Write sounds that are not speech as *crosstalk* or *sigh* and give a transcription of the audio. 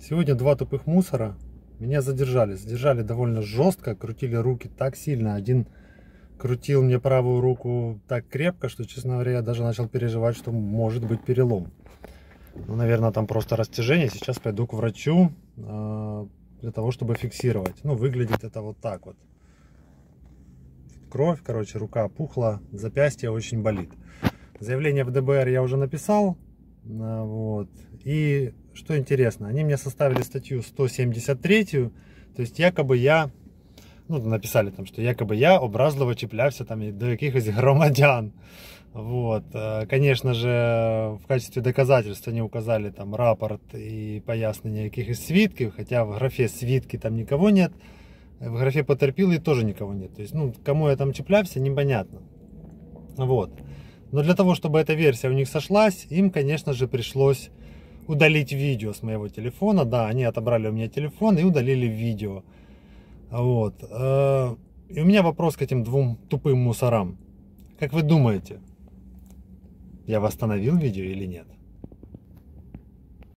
Сегодня два тупых мусора меня задержали. Задержали довольно жестко, крутили руки так сильно. Один крутил мне правую руку так крепко, что, честно говоря, я даже начал переживать, что может быть перелом. Ну, наверное, там просто растяжение. Сейчас пойду к врачу э, для того, чтобы фиксировать. Ну, выглядит это вот так вот. Кровь, короче, рука опухла, запястье очень болит. Заявление в ДБР я уже написал. Э, вот. И что интересно, они мне составили статью 173, то есть якобы я, ну, написали там, что якобы я образливо чіплявся там до якихось громадян. *laughs* Вот. Конечно же, в качестве доказательства они указали там рапорт и пояснення якихось свідків, хотя в графе свідки там никого нет, в графе потерпілий тоже никого нет. То есть, ну, кому я там чіплявся, непонятно. Вот. Но для того, чтобы эта версия у них сошлась, им, конечно же, пришлось удалить видео с моего телефона. Да, они отобрали у меня телефон и удалили видео. Вот. Э, и у меня вопрос к этим двум тупым мусорам. Как вы думаете, я восстановил видео или нет?